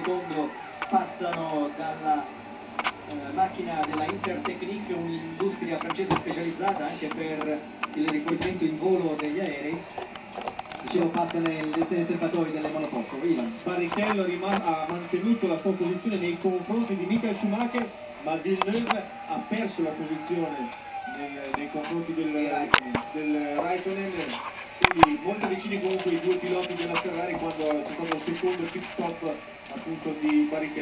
secondo passano dalla eh, macchina della Intertechnique, un'industria francese specializzata anche per il rifornimento in volo degli aerei. Dicevo passa nel dei serbatoi delle monoposto. Ivan. Barrichello ha mantenuto la sua posizione nei confronti di Michael Schumacher, ma Villeneuve ha perso la posizione nel- nei confronti del, del Raikkonen. Quindi comunque i due piloti della Ferrari quando c'è stato il secondo pit stop appunto di Barrichello.